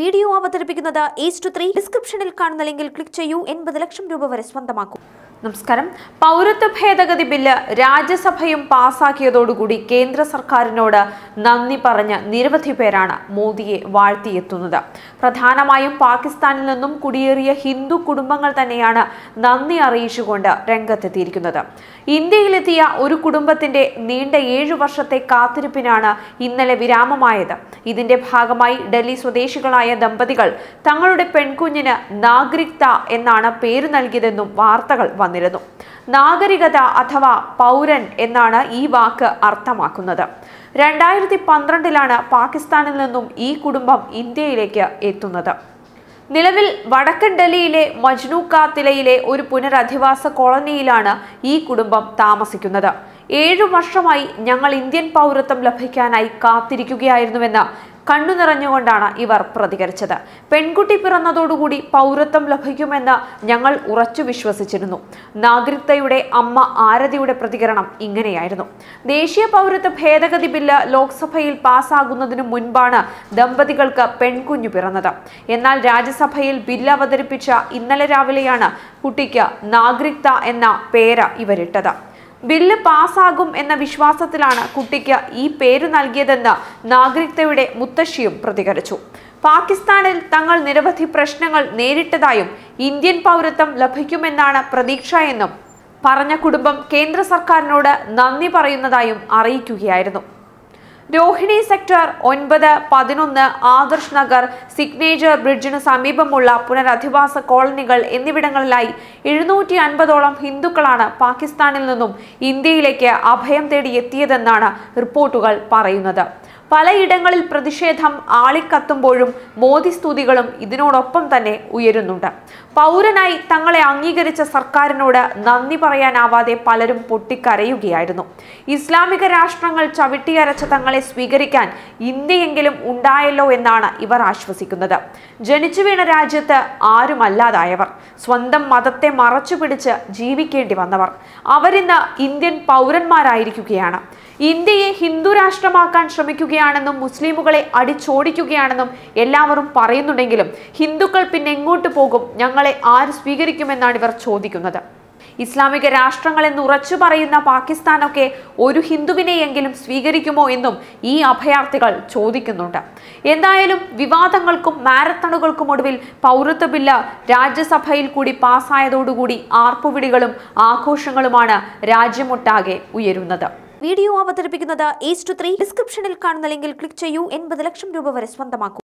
Video അവതരിപ്പിക്കുന്നത് is to three ഡിസ്ക്രിപ്ഷനിൽ കാണുന്ന ലിങ്കിൽ ക്ലിക്ക് ചെയ്യൂ. എൺപത് ലക്ഷം രൂപ വരെ സ്വന്തമാക്കൂ. നമസ്കാരം. പൗരത്വ ഭേദഗതി ബില്ല് രാജ്യസഭയും പാസാക്കിയതോടുകൂടി കേന്ദ്ര സർക്കാരിനോട് നന്ദി പറഞ്ഞ് നിരവധി പേരാണ് മോദിയെ വാഴ്ത്തിയെത്തുന്നത്. പ്രധാനമായും പാകിസ്ഥാനിൽ നിന്നും കുടിയേറിയ ഹിന്ദു കുടുംബങ്ങൾ തന്നെയാണ് നന്ദി അറിയിച്ചുകൊണ്ട് രംഗത്തെത്തിയിരിക്കുന്നത്. ഇന്ത്യയിലെത്തിയ ഒരു കുടുംബത്തിന്റെ നീണ്ട ഏഴു വർഷത്തെ കാത്തിരിപ്പിനാണ് ഇന്നലെ വിരാമമായത്. ഇതിന്റെ ഭാഗമായി ഡൽഹി സ്വദേശികളായ ദമ്പതികൾ തങ്ങളുടെ പെൺകുഞ്ഞിന് നാഗരികത എന്നാണ് പേര് നൽകിയതെന്നും വാർത്തകൾ വന്നിരുന്നു. നാഗരികത അഥവാ പൗരൻ എന്നാണ് ഈ വാക്ക് അർത്ഥമാക്കുന്നത്. രണ്ടായിരത്തി പന്ത്രണ്ടിലാണ് പാകിസ്ഥാനിൽ നിന്നും ഈ കുടുംബം ഇന്ത്യയിലേക്ക് എത്തുന്നത്. നിലവിൽ വടക്കൻ ഡൽഹിയിലെ മജ്നു കാത്തിലയിലെ ഒരു പുനരധിവാസ കോളനിയിലാണ് ഈ കുടുംബം താമസിക്കുന്നത്. ഏഴു വർഷമായി ഞങ്ങൾ ഇന്ത്യൻ പൗരത്വം ലഭിക്കാനായി കാത്തിരിക്കുകയായിരുന്നുവെന്ന് കണ്ണു നിറഞ്ഞുകൊണ്ടാണ് ഇവർ പ്രതികരിച്ചത്. പെൺകുട്ടി പിറന്നതോടുകൂടി പൗരത്വം ലഭിക്കുമെന്ന് ഞങ്ങൾ ഉറച്ചു വിശ്വസിച്ചിരുന്നു. നാഗരികതയുടെ അമ്മ ആരതിയുടെ പ്രതികരണം ഇങ്ങനെയായിരുന്നു. ദേശീയ പൗരത്വ ഭേദഗതി ബില്ല് ലോക്സഭയിൽ പാസ്സാകുന്നതിനു മുൻപാണ് ദമ്പതികൾക്ക് പെൺകുഞ്ഞു പിറന്നത്. എന്നാൽ രാജ്യസഭയിൽ ബില്ല് അവതരിപ്പിച്ച ഇന്നലെ രാവിലെയാണ് കുട്ടിക്ക് നാഗരികത എന്ന പേര് ഇവരിട്ടത്. ബില്ല് പാസ്സാകും എന്ന വിശ്വാസത്തിലാണ് കുട്ടിക്ക് ഈ പേര് നൽകിയതെന്ന് നാഗരികതയുടെ മുത്തശ്ശിയും പ്രതികരിച്ചു. പാകിസ്ഥാനിൽ തങ്ങൾ നിരവധി പ്രശ്നങ്ങൾ നേരിട്ടതായും ഇന്ത്യൻ പൗരത്വം ലഭിക്കുമെന്നാണ് പ്രതീക്ഷ എന്നും പറഞ്ഞ കുടുംബം കേന്ദ്ര സർക്കാരിനോട് നന്ദി പറയുന്നതായും അറിയിക്കുകയായിരുന്നു. രോഹിണി സെക്ടർ ഒൻപത് പതിനൊന്ന് ആദർശ് നഗർ സിഗ്നേച്ചർ ബ്രിഡ്ജിന് സമീപമുള്ള പുനരധിവാസ കോളനികൾ എന്നിവിടങ്ങളിലായി എഴുന്നൂറ്റി അൻപതോളം ഹിന്ദുക്കളാണ് പാകിസ്ഥാനിൽ നിന്നും ഇന്ത്യയിലേക്ക് അഭയം തേടി എത്തിയതെന്നാണ് റിപ്പോർട്ടുകൾ പറയുന്നത്. പലയിടങ്ങളിൽ പ്രതിഷേധം ആളിക്കത്തുമ്പോഴും മോദി സ്തുതികളും ഇതിനോടൊപ്പം തന്നെ ഉയരുന്നുണ്ട്. പൗരനായി തങ്ങളെ അംഗീകരിച്ച സർക്കാരിനോട് നന്ദി പറയാനാവാതെ പലരും പൊട്ടിക്കരയുകയായിരുന്നു. ഇസ്ലാമിക രാഷ്ട്രങ്ങൾ ചവിട്ടിയരച്ച തങ്ങളെ സ്വീകരിക്കാൻ ഇന്ത്യയെങ്കിലും ഉണ്ടായല്ലോ എന്നാണ് ഇവർ ആശ്വസിക്കുന്നത്. ജനിച്ചു വീണ രാജ്യത്ത് ആരുമല്ലാതായവർ. സ്വന്തം മതത്തെ മറച്ചു പിടിച്ച് ജീവിക്കേണ്ടി വന്നവർ. അവരിന്ന് ഇന്ത്യൻ പൗരന്മാരായിരിക്കുകയാണ്. ഇന്ത്യയെ ഹിന്ദു രാഷ്ട്രമാക്കാൻ ശ്രമിക്കുകയാണെന്നും മുസ്ലിമുകളെ അടിച്ചോടിക്കുകയാണെന്നും എല്ലാവരും പറയുന്നുണ്ടെങ്കിലും ഹിന്ദുക്കൾ പിന്നെ എങ്ങോട്ട് പോകും? ഞങ്ങളെ ആര് സ്വീകരിക്കുമെന്നാണ് ഇവർ ചോദിക്കുന്നത്. ഇസ്ലാമിക രാഷ്ട്രങ്ങളെന്ന് ഉറച്ചു പറയുന്ന പാകിസ്ഥാനൊക്കെ ഒരു ഹിന്ദുവിനെയെങ്കിലും സ്വീകരിക്കുമോ എന്നും ഈ അഭയാർത്ഥികൾ ചോദിക്കുന്നുണ്ട്. എന്തായാലും വിവാദങ്ങൾക്കും മാരത്തണുകൾക്കും ഒടുവിൽ പൗരത്വ ബില്ല് രാജ്യസഭയിൽ കൂടി പാസ്സായതോടുകൂടി ആർപ്പുവിടികളും ആഘോഷങ്ങളുമാണ് രാജ്യമൊട്ടാകെ ഉയരുന്നത്. വീഡിയോ അവതരിപ്പിക്കുന്നത് ഈസ് ടു ത്രീ ഡിസ്ക്രിപ്ഷനിൽ കാണുന്ന ലിങ്കിൽ ക്ലിക്ക് ചെയ്യൂ. എൺപത് ലക്ഷം രൂപ വരെ സ്വന്തമാക്കൂ.